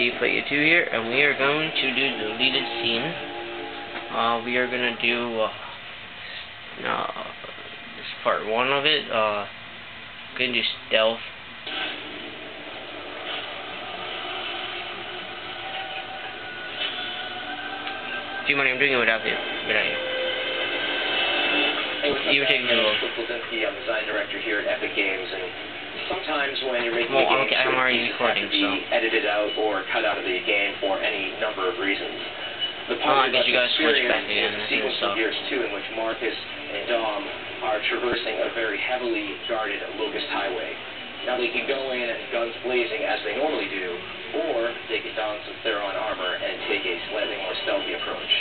DFlater 2 here, and we are going to do deleted scene. Uh, we are going to do, uh, uh, this part 1 of it, uh, going to do stealth. See, money, I'm doing it without you. Without you. You were taking too long. I'm the design director here at Epic Games, and sometimes when you're making Well, a game, okay, I'm already recording, have to be so. edited out or cut out of the game for any number of reasons. The Oh, I part guess you guys switch back again, is a sequence of Gears 2 in which Marcus and Dom are traversing a very heavily guarded Locust highway. Now they can go in guns blazing as they normally do, or they can don some Theron armor and take a slightly more stealthy approach.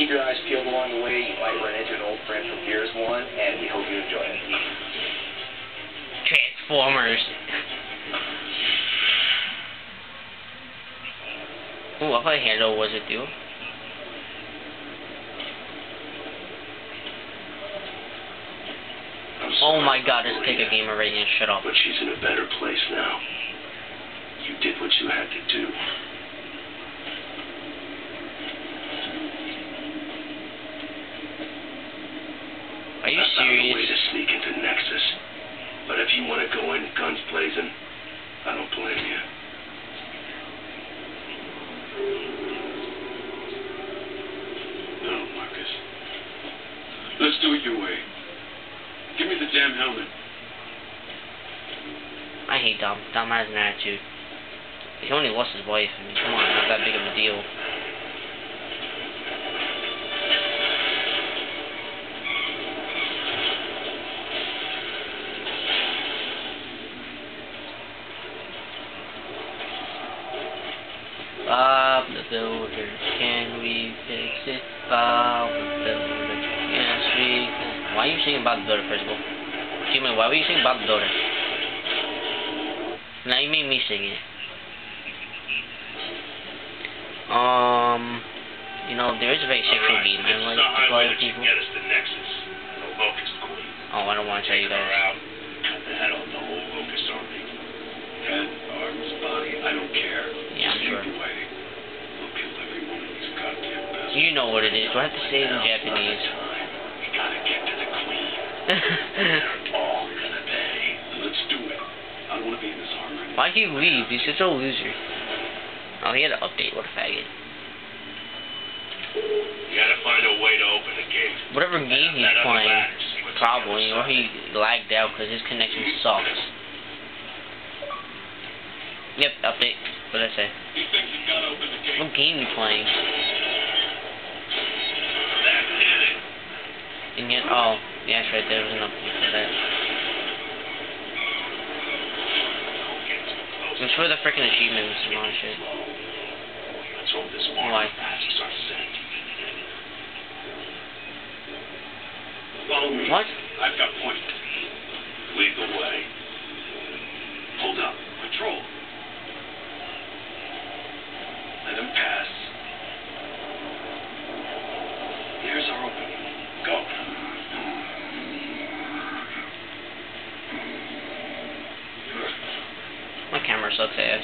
Keep your eyes peeled along the way. You might run into an old friend from Gears 1, and we hope you enjoy it. Transformers. Ooh, I Halo was it do? Oh my god, take a gamer rating and shut up. But she's in a better place now. You did what you had to do. Are you I found a way serious? to sneak into Nexus. But if you want to go in guns blazing, I don't blame you. No, Marcus. Let's do it your way. Give me the damn helmet. I hate Dom. Dom has an attitude. He only lost his wife. I mean, come on, not that big of a deal. Can. Why are you singing Bob the Builder, first of all? Jimmy, why were you singing Bob the Now you made me sing it. Um, you know, there is a very sexual game. I like to play with people. Get us to Nexus. The Queen. Oh, I don't want to tell you guys. the head off the whole Locust army. Head, body, I don't care. Yeah, I'm sure. lead the way. We'll kill every one of these goddamn bastards. You know what it is. Do I have to say it in Japanese? Why'd he leave? He's such a loser. Oh, he had to update. What a faggot. You gotta find a way to open the gate. Whatever game he's playing, ladder, see what's on the probably, or he lagged out because his connection sucks. Yep, update. What did I say? You think you gotta open the gate? What game you playing? And yet, oh, yeah, right. There was update for get. It's for the freaking achievements and all shit. Why? What? I've got point. Lead the way. Hold up. Patrol. Let him pass. Here's our opening. Go. My camera sucks ass.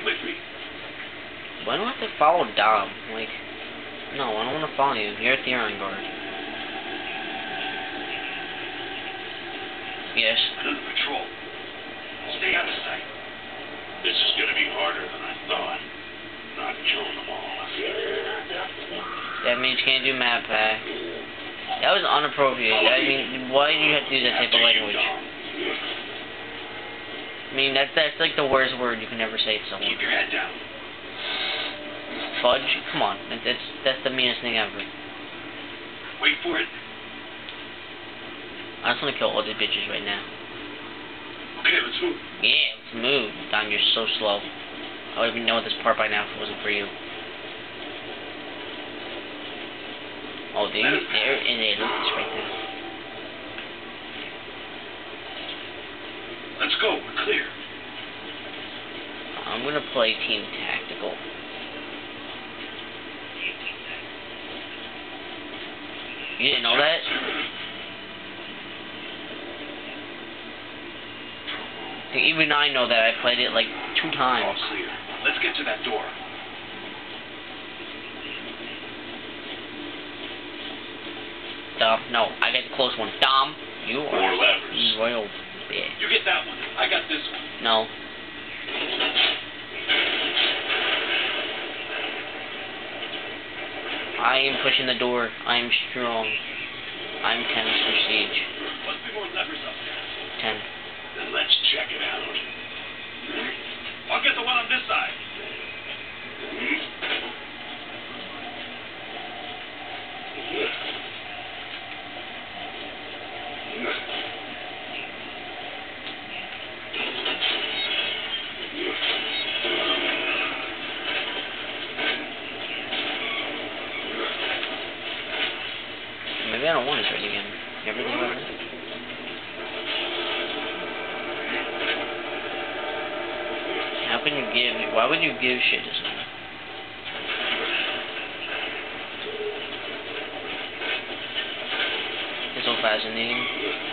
Stay with me. Why do I have to follow Dom? Like, no, I don't want to follow you. You're a Theron guard. Yes. Another patrol. Stay out of sight. This is gonna be harder than I thought. Not killing them all. That means you can't do map pack. That was inappropriate. I mean, why do you have to use that type of language? I mean, that's that's like the worst word you can ever say to someone. Keep your head down. Fudge? Come on, that- that's that's the meanest thing ever. Wait for it. I just want to kill all these bitches right now. Okay, let's move. Yeah, let's move. Dom, you're so slow. I would even know this part by now if it wasn't for you. Oh, there, there, and there, look, it's right there. Let's go. We're clear. I'm gonna play Team Tactical. You didn't know that? Even I know that I played it like two All times. clear. Let's get to that door. Dom, no, I got the close one. Dom, you More are levers. royal bitch. You get that one. I got this one. No. I am pushing the door. I am strong. I'm 10 prestige. Must be more levers up there. 10. Then let's check it out. I'll get the one on this side. Maybe I don't want to trade again. You ever think about that? How can you give? me? Why would you give shit to someone? It's so fascinating.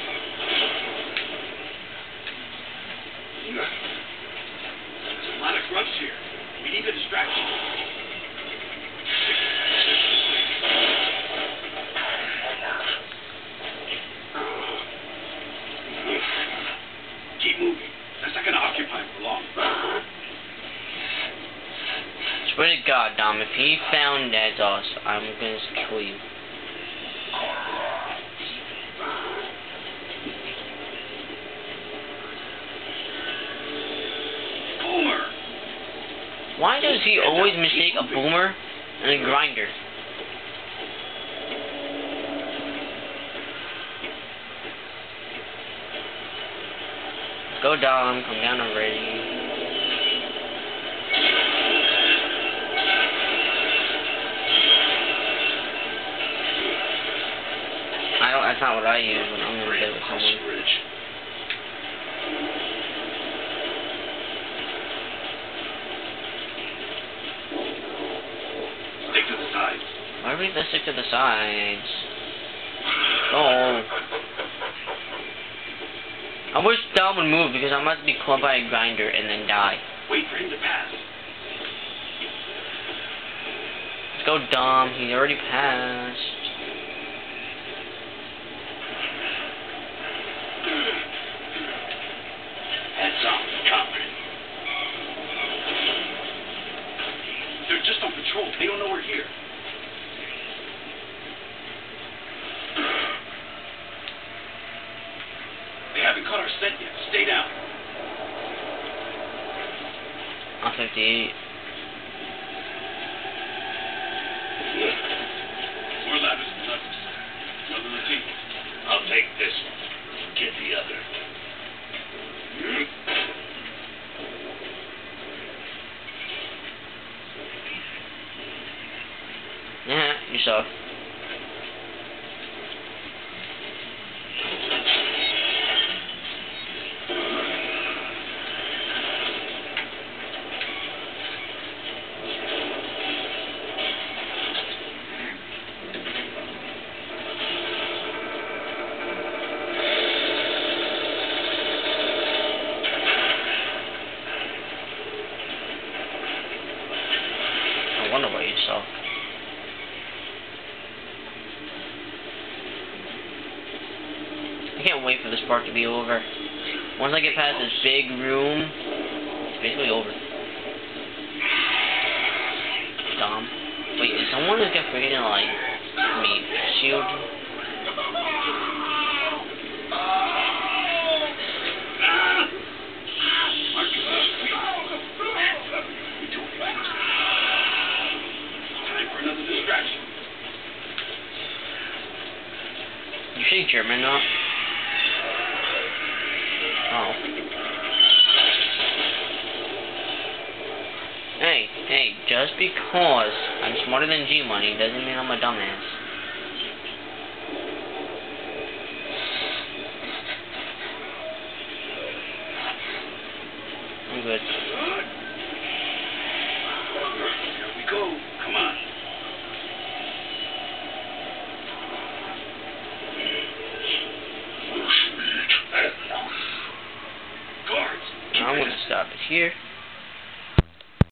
God, Dom, if he found that's us, I'm gonna kill you. Boomer! Why does he always mistake a boomer and a grinder? Go down, come down already. That's not what I use when I'm gonna get with Across someone. bridge. Stick to the side. Why are we gonna stick to the sides? Oh. I wish Dom would move because about to be clubbed by a grinder and then die. Wait for him to pass. Let's go Dom, he already passed. Heads up, coming. They're just. They don't know we're here. They haven't caught our scent yet. Stay down. On 58. More ladders and levers. Another routine. I'll take this one. Get the other. You. I wonder what you saw. I can't wait for this part to be over. Once I get past this big room, it's basically over. Dom. Wait, is someone who's got freaking like me shield? You. Distraction. German now? Oh. Hey, hey, just because I'm smarter than G Money doesn't mean I'm a dumbass. I'm good. Here.